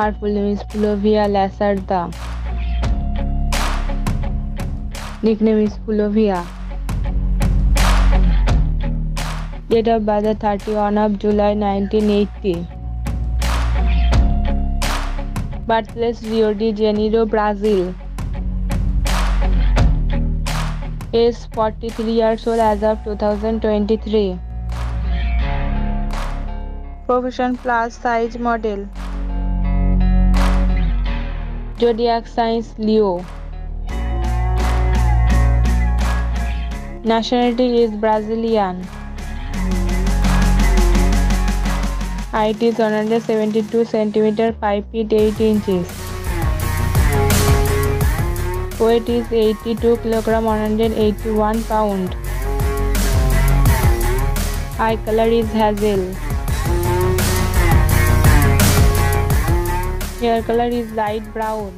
Her full name is Fulovia Lacerda. Nickname is Fulovia. Date of birth 31 of July 1980. Birthplace Rio de Janeiro, Brazil. Age 43 years old as of 2023. Profession plus size model. Zodiac signs Leo. Nationality is Brazilian. Height is 172 cm 5 feet 8 inches. Weight is 82 kg 181 pound. Eye color is hazel. Hair color is light brown.